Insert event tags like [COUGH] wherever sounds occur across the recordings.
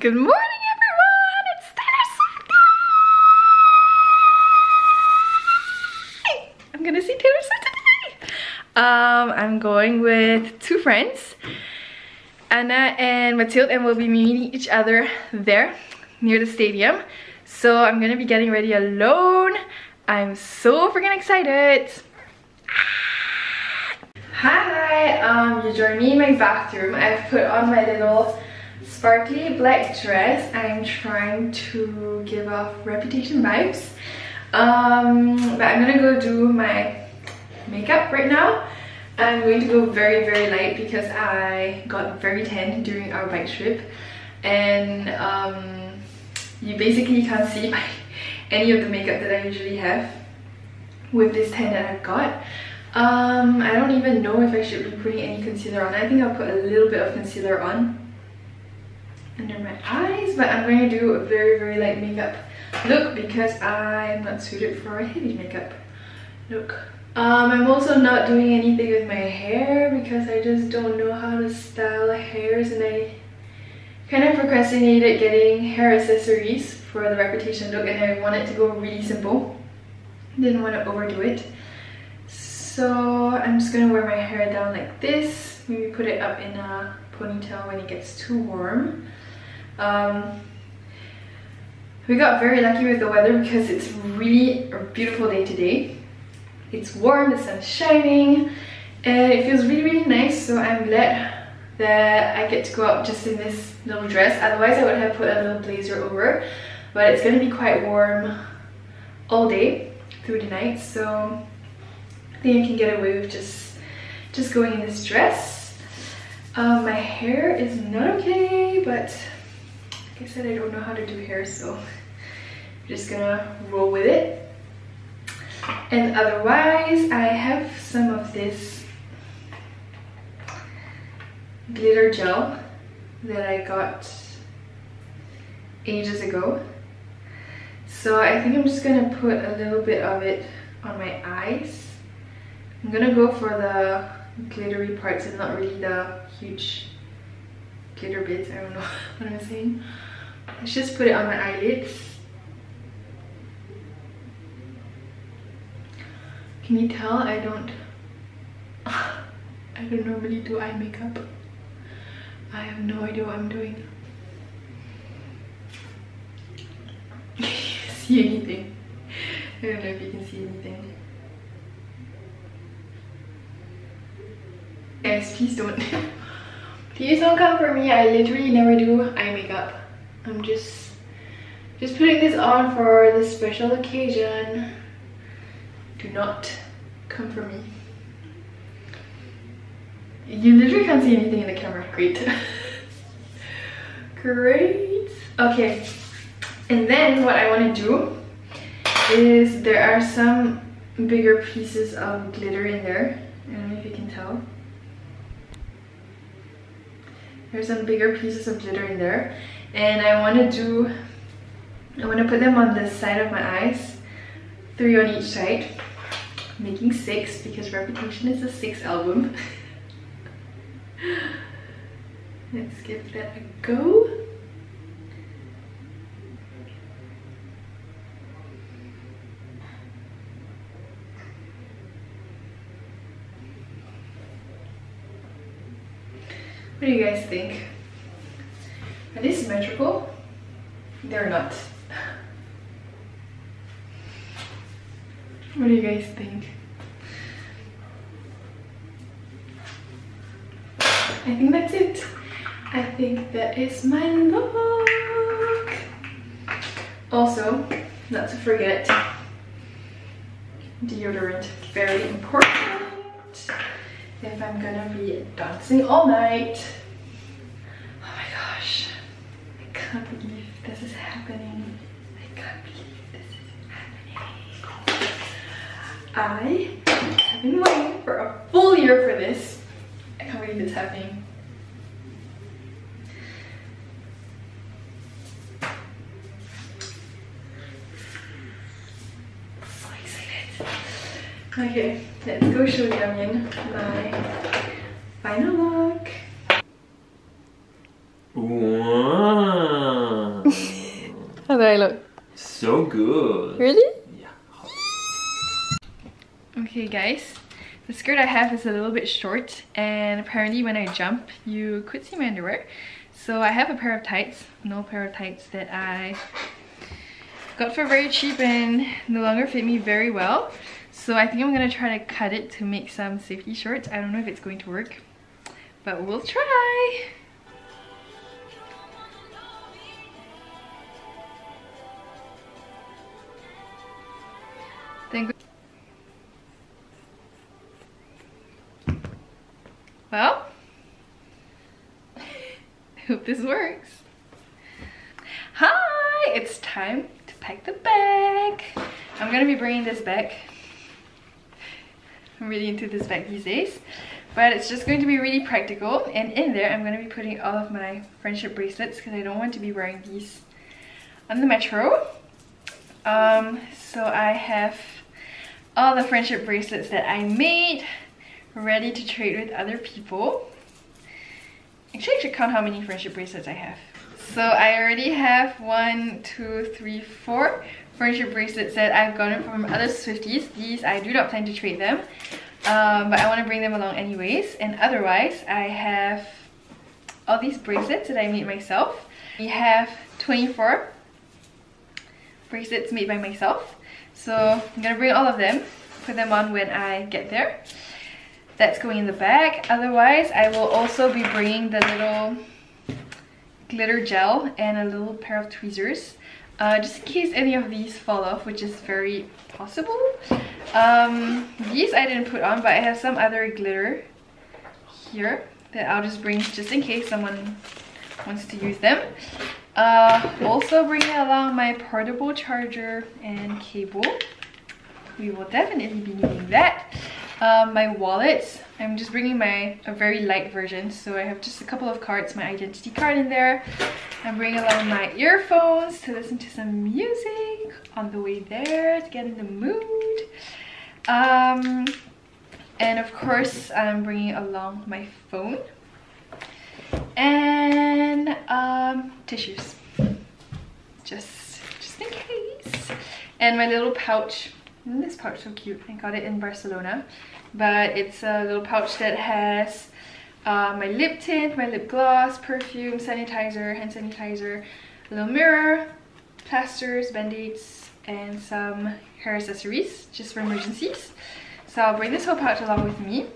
Good morning everyone! It's Taylor Swift! I'm gonna see Taylor Swift today! Um, I'm going with two friends. Anna and Mathilde and we'll be meeting each other there near the stadium. So I'm gonna be getting ready alone. I'm so freaking excited. Hi, um, you join me in my bathroom. I've put on my little sparkly black dress. I'm trying to give off reputation vibes. Um, but I'm gonna go do my makeup right now. I'm going to go very, very light because I got very tan during our bike trip. And um, you basically can't see [LAUGHS] my, any of the makeup that I usually have with this tan that I've got. Um, I don't even know if I should be putting any concealer on. I think I'll put a little bit of concealer on under my eyes, but I'm going to do a very, very light makeup look because I'm not suited for a heavy makeup look. Um, I'm also not doing anything with my hair because I just don't know how to style hairs and I kind of procrastinated getting hair accessories for the reputation look and I wanted to go really simple. Didn't want to overdo it. So I'm just gonna wear my hair down like this. Maybe put it up in a ponytail when it gets too warm. Um, we got very lucky with the weather because it's really a beautiful day today. It's warm, the sun's shining, and it feels really, really nice. So I'm glad that I get to go out just in this little dress. Otherwise, I would have put a little blazer over, but it's gonna be quite warm all day through the night. So I think I can get away with just just going in this dress. Um, my hair is not okay, but like I said, I don't know how to do hair, so I'm just gonna roll with it. And otherwise, I have some of this glitter gel that I got ages ago. So I think I'm just gonna put a little bit of it on my eyes I'm gonna go for the glittery parts and not really the huge glitter bits. I don't know [LAUGHS] what I'm saying. Let's just put it on my eyelids. Can you tell I don't [LAUGHS] I don't normally do eye makeup. I have no idea what I'm doing. [LAUGHS] see anything? I don't know if you can see anything. Guys, please don't. Please don't come for me. I literally never do eye makeup. I'm just just putting this on for this special occasion. Do not come for me. You literally can't see anything in the camera. Great. [LAUGHS] Great. Okay. And then what I want to do is there are some bigger pieces of glitter in there. I don't know if you can tell. There's some bigger pieces of glitter in there. And I want to do, I want to put them on the side of my eyes. Three on each side. Making six because Reputation is a six album. [LAUGHS] Let's give that a go. What do you guys think? Are they symmetrical? They're not. What do you guys think? I think that's it. I think that is my look. Also, not to forget, deodorant, very important if I'm gonna be dancing all night. Oh my gosh, I can't believe this is happening. I can't believe this is happening. I have been waiting for a full year for this. I can't believe it's happening. Okay, let's go show the my final look. Wow. [LAUGHS] How do I look? So good. Really? Yeah. Okay guys, the skirt I have is a little bit short and apparently when I jump you could see my underwear. So I have a pair of tights, no pair of tights that I got for very cheap and no longer fit me very well. So I think I'm gonna try to cut it to make some safety shorts. I don't know if it's going to work, but we'll try. Then well, I [LAUGHS] hope this works. Hi, it's time to pack the bag. I'm gonna be bringing this back. I'm really into this bag these days. But it's just going to be really practical. And in there, I'm gonna be putting all of my friendship bracelets because I don't want to be wearing these on the metro. Um, so I have all the friendship bracelets that I made ready to trade with other people. Actually, I should count how many friendship bracelets I have. So I already have one, two, three, four friendship bracelet set I've gotten from other Swifties. These, I do not plan to trade them, um, but I want to bring them along anyways. And otherwise, I have all these bracelets that I made myself. We have 24 bracelets made by myself. So I'm gonna bring all of them, put them on when I get there. That's going in the bag. Otherwise, I will also be bringing the little glitter gel and a little pair of tweezers uh, just in case any of these fall off which is very possible. Um, these I didn't put on but I have some other glitter here that I'll just bring just in case someone wants to use them. Uh, also bringing along my portable charger and cable. We will definitely be needing that um, my wallet. I'm just bringing my a very light version. So I have just a couple of cards my identity card in there. I'm bringing along my earphones to listen to some music on the way there to get in the mood. Um, and of course I'm bringing along my phone and um, tissues. Just just in case. And my little pouch isn't this pouch so cute? I got it in Barcelona. But it's a little pouch that has uh, my lip tint, my lip gloss, perfume, sanitizer, hand sanitizer, a little mirror, plasters, band-aids, and some hair accessories just for emergencies. So I'll bring this whole pouch along with me.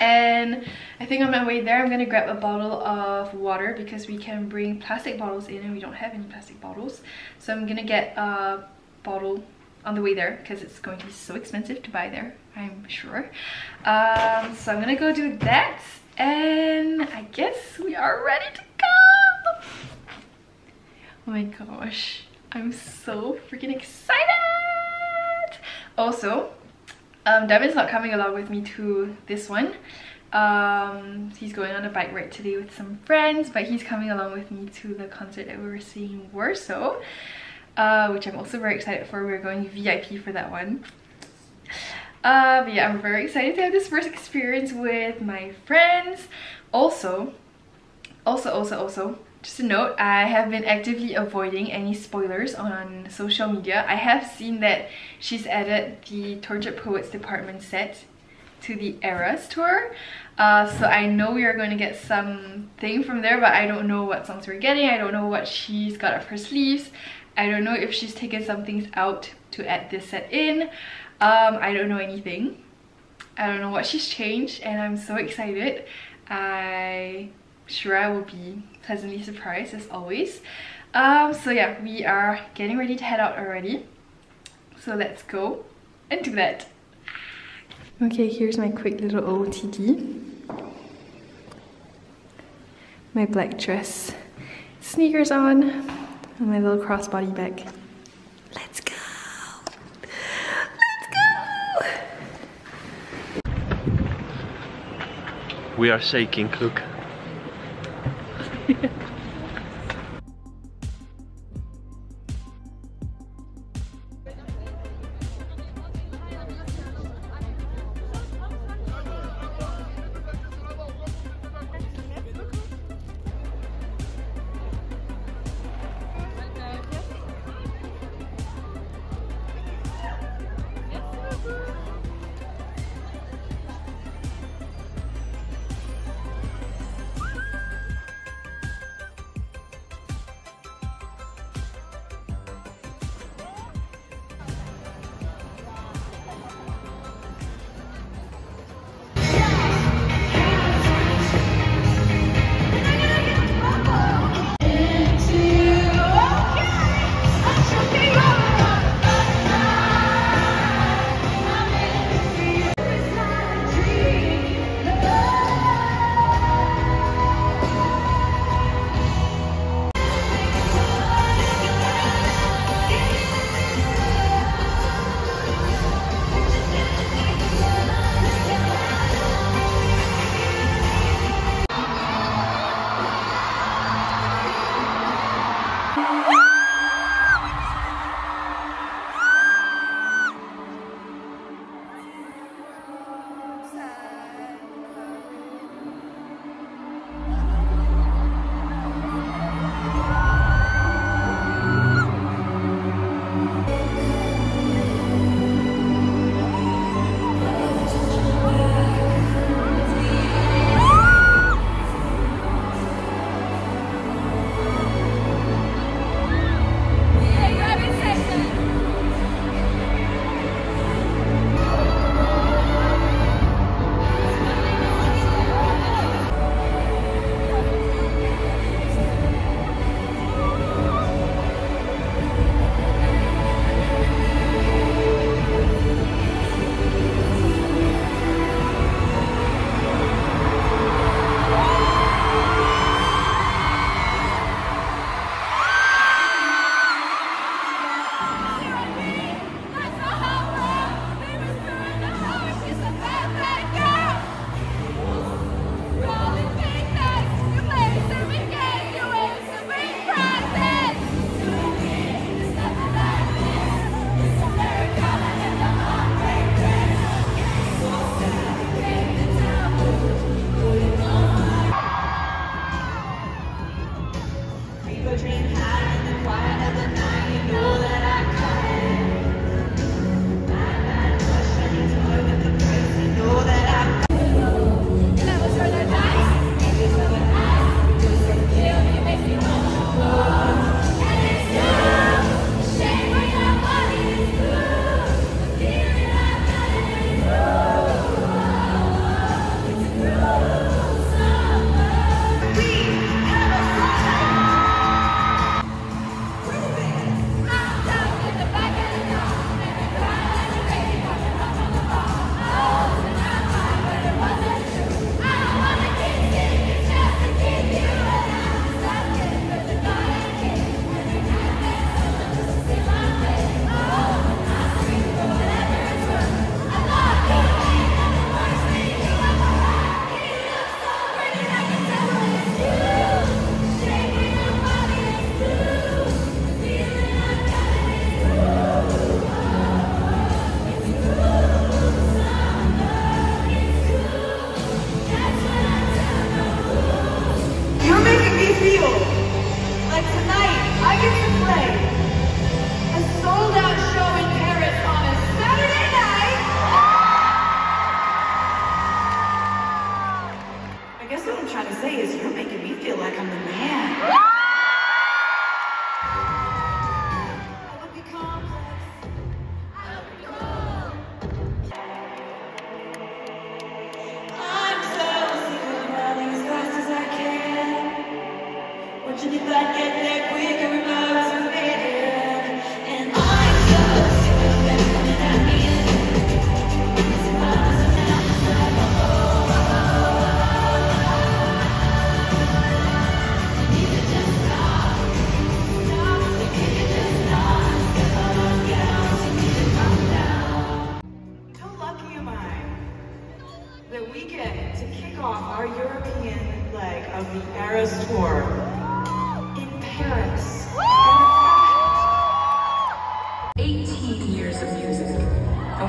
And I think on my way there I'm gonna grab a bottle of water because we can bring plastic bottles in and we don't have any plastic bottles. So I'm gonna get a bottle on the way there because it's going to be so expensive to buy there, I'm sure. Um, so I'm gonna go do that and I guess we are ready to go! Oh my gosh, I'm so freaking excited! Also, um, Devin's not coming along with me to this one. Um, he's going on a bike ride today with some friends, but he's coming along with me to the concert that we were seeing in Warsaw uh, which I'm also very excited for. We're going VIP for that one. Uh, but yeah, I'm very excited to have this first experience with my friends. Also, also, also, also, just a note, I have been actively avoiding any spoilers on social media. I have seen that she's added the Tortured Poets department set to the Eras tour. Uh, so I know we are going to get something from there, but I don't know what songs we're getting. I don't know what she's got up her sleeves. I don't know if she's taken some things out to add this set in. Um, I don't know anything. I don't know what she's changed and I'm so excited. I sure I will be pleasantly surprised as always. Um, so yeah, we are getting ready to head out already. So let's go and do that. Okay, here's my quick little OOTD. My black dress, sneakers on, and my little crossbody bag. Let's go! Let's go! We are shaking, look. [LAUGHS]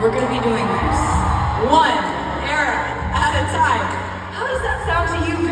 we're gonna be doing this one era at a time. How does that sound to you,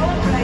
Open.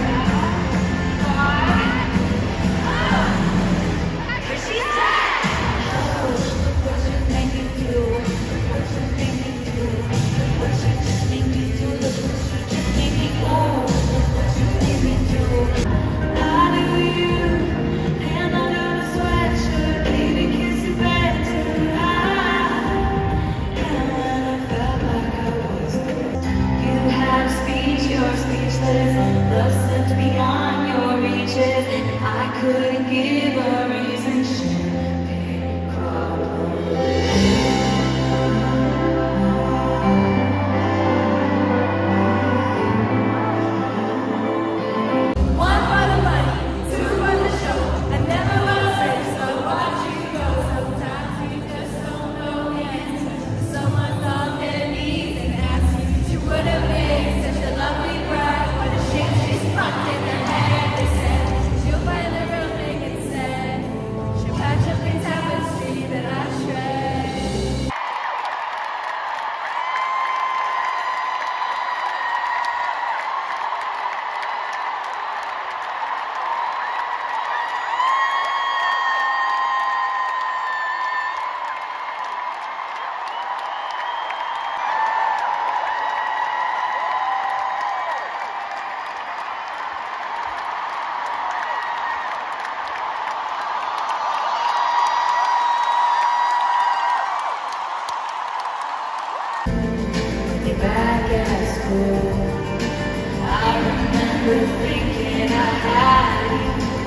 I remember thinking I had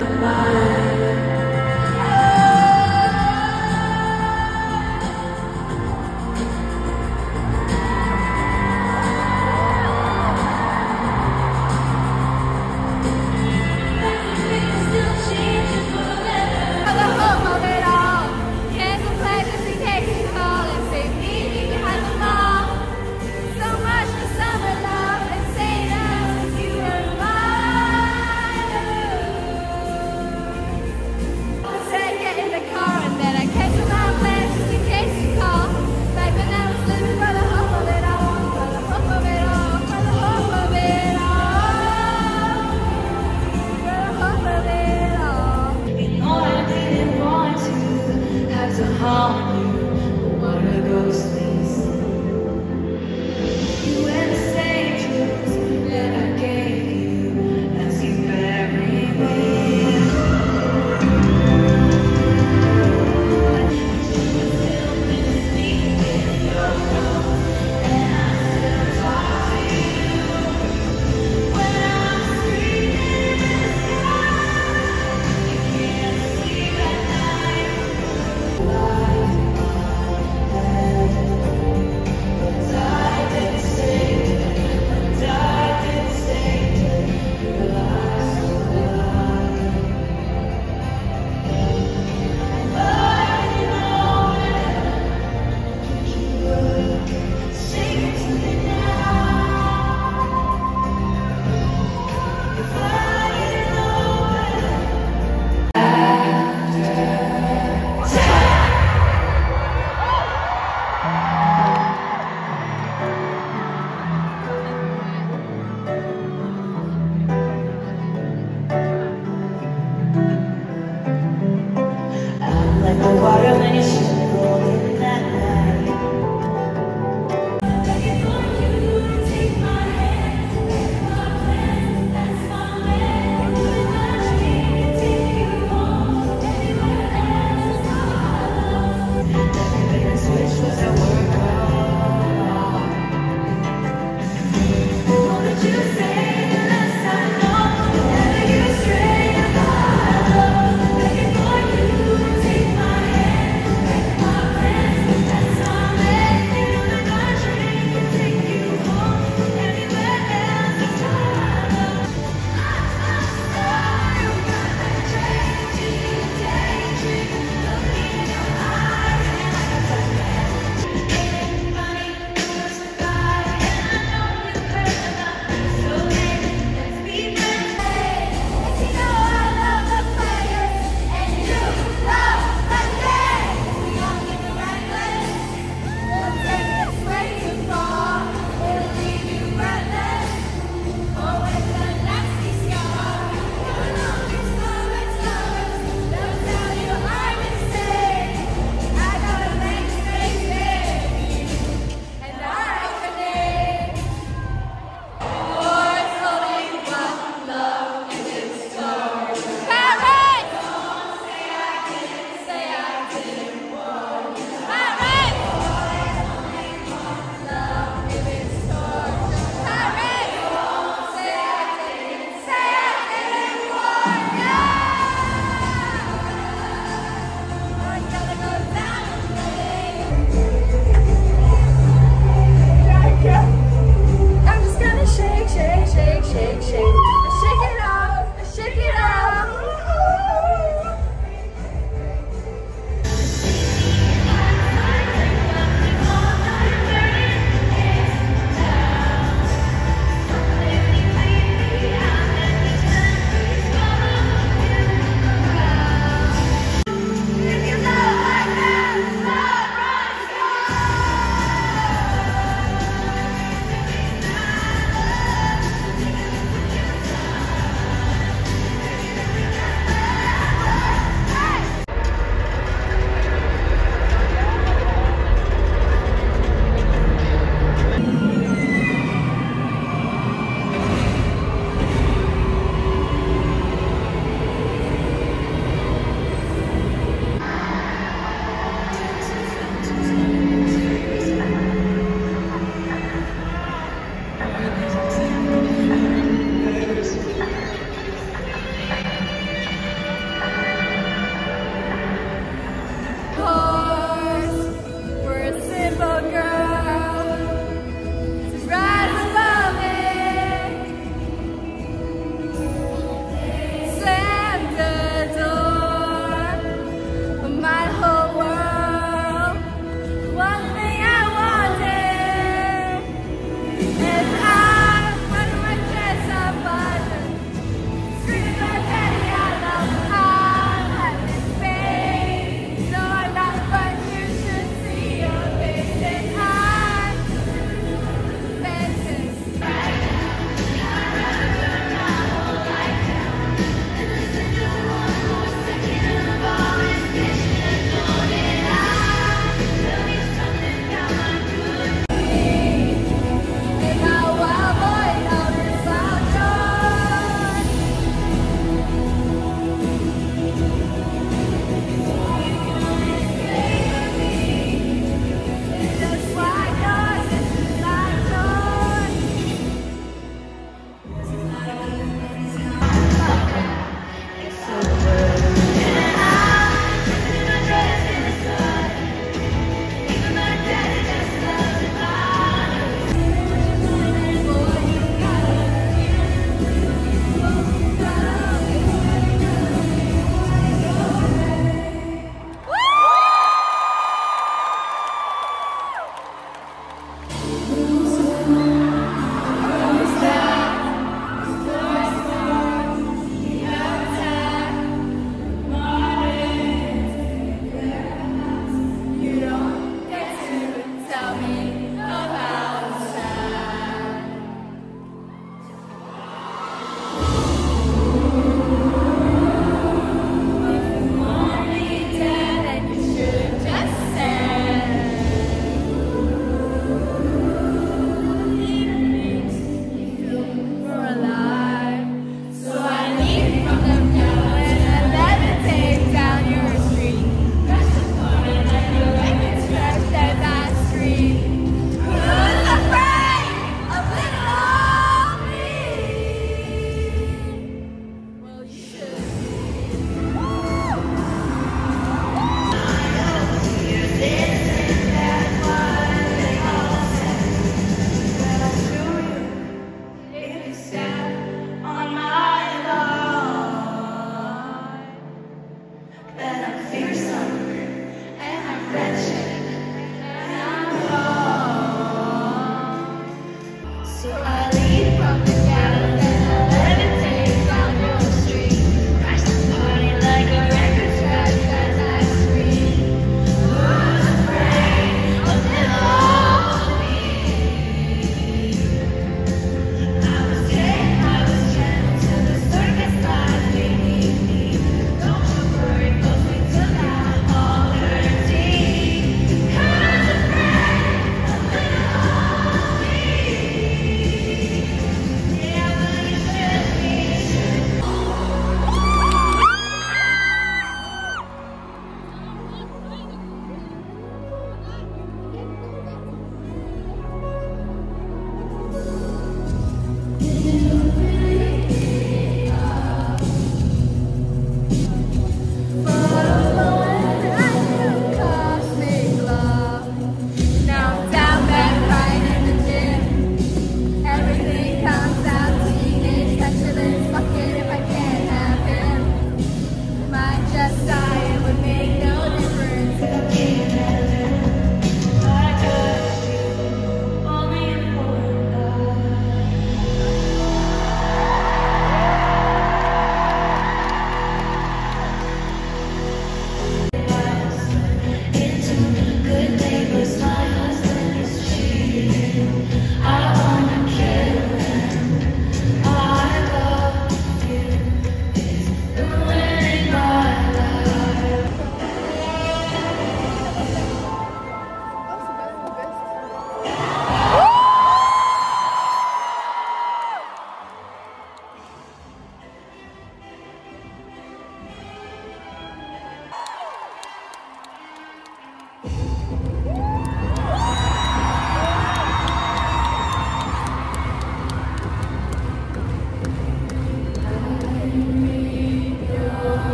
you in mind.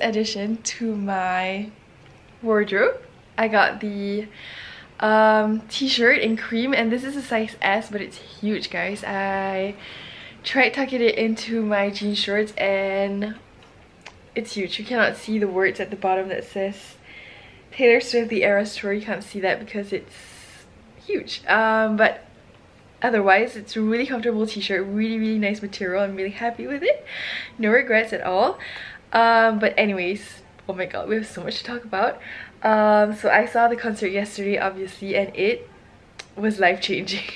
addition to my wardrobe. I got the um, t-shirt in cream and this is a size S but it's huge guys. I tried tucking it into my jean shorts and it's huge. You cannot see the words at the bottom that says Taylor Swift The Eras Tour. You can't see that because it's huge. Um, but otherwise it's a really comfortable t-shirt really really nice material i'm really happy with it no regrets at all um, but anyways oh my god we have so much to talk about um, so i saw the concert yesterday obviously and it was life-changing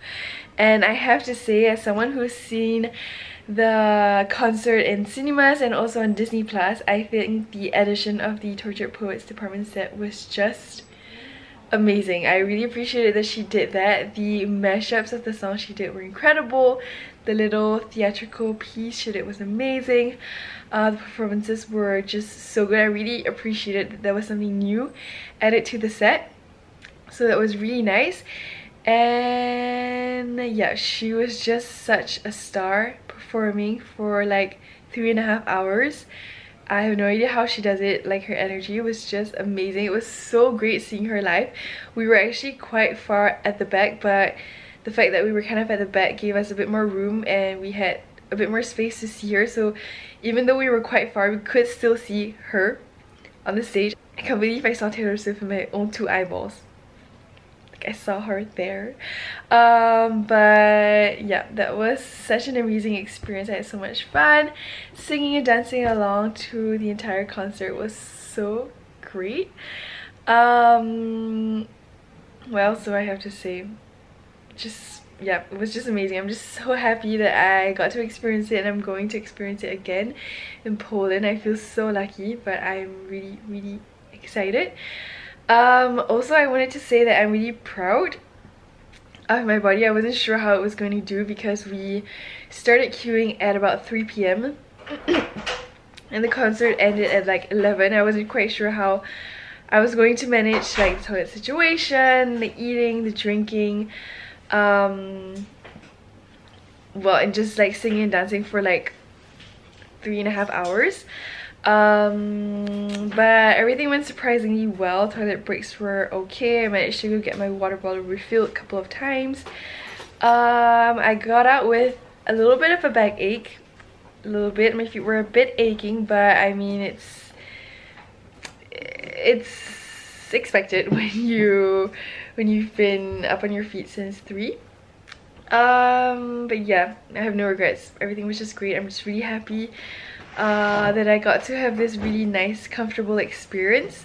[LAUGHS] and i have to say as someone who's seen the concert in cinemas and also on disney plus i think the addition of the tortured poets department set was just amazing. I really appreciated that she did that. The mashups of the songs she did were incredible. The little theatrical piece did was amazing. Uh, the performances were just so good. I really appreciated that there was something new added to the set. So that was really nice. And yeah, she was just such a star performing for like three and a half hours. I have no idea how she does it like her energy was just amazing it was so great seeing her live we were actually quite far at the back but the fact that we were kind of at the back gave us a bit more room and we had a bit more space to see her so even though we were quite far we could still see her on the stage I can't believe I saw Taylor Swift with my own two eyeballs Like I saw her there. Um, but yeah, that was such an amazing experience. I had so much fun. Singing and dancing along to the entire concert was so great. Um, what else do I have to say? Just yeah, it was just amazing. I'm just so happy that I got to experience it and I'm going to experience it again in Poland. I feel so lucky, but I'm really, really excited. Um, also, I wanted to say that I'm really proud of my body. I wasn't sure how it was going to do because we started queuing at about 3 p.m. [COUGHS] and the concert ended at like 11. I wasn't quite sure how I was going to manage like the toilet situation, the eating, the drinking, um, well, and just like singing and dancing for like three and a half hours. Um but everything went surprisingly well. Toilet breaks were okay. I managed to go get my water bottle refilled a couple of times. Um i got out with a little bit of a backache a little bit. My feet were a bit aching but i mean it's it's expected [LAUGHS] when you when you've been up on your feet since three. Um but yeah i have no regrets. Everything was just great. I'm just really happy uh, that I got to have this really nice comfortable experience.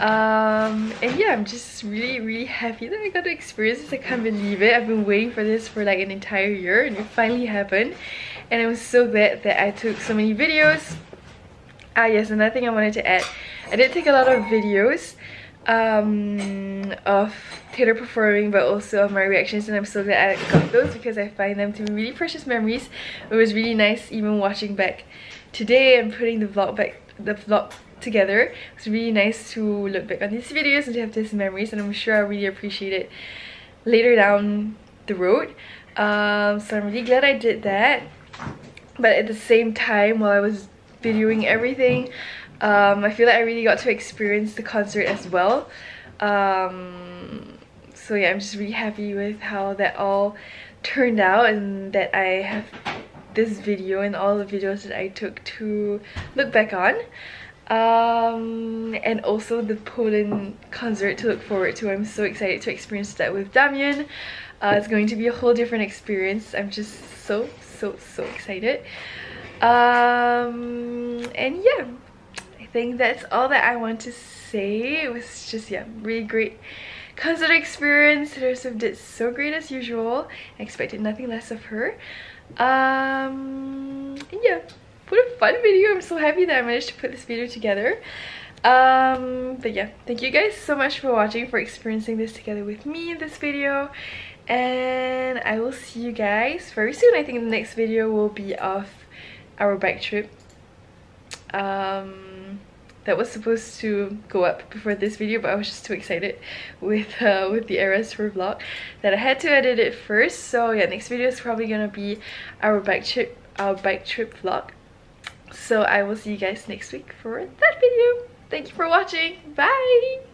Um, and yeah I'm just really really happy that I got to experience this. I can't believe it. I've been waiting for this for like an entire year and it finally happened. And I was so glad that I took so many videos. Ah yes another thing I wanted to add. I did take a lot of videos um, of Taylor performing but also of my reactions and I'm so glad I got those because I find them to be really precious memories. It was really nice even watching back today and putting the vlog back the vlog together. It's really nice to look back on these videos and to have these memories and I'm sure I really appreciate it later down the road. Um, so I'm really glad I did that. But at the same time while I was videoing everything, um, I feel like I really got to experience the concert as well. Um, so yeah, I'm just really happy with how that all turned out and that I have this video and all the videos that I took to look back on um, and also the Poland concert to look forward to. I'm so excited to experience that with Damian. Uh, it's going to be a whole different experience. I'm just so, so, so excited. Um, and yeah, think that's all that I want to say. It was just, yeah, really great concert experience. Taylor Swift did so great as usual. I expected nothing less of her um yeah what a fun video i'm so happy that i managed to put this video together um but yeah thank you guys so much for watching for experiencing this together with me in this video and i will see you guys very soon i think the next video will be of our bike trip um that was supposed to go up before this video but I was just too excited with uh, with the Eras Tour vlog that I had to edit it first. So yeah next video is probably gonna be our bike trip our bike trip vlog. So I will see you guys next week for that video. Thank you for watching. Bye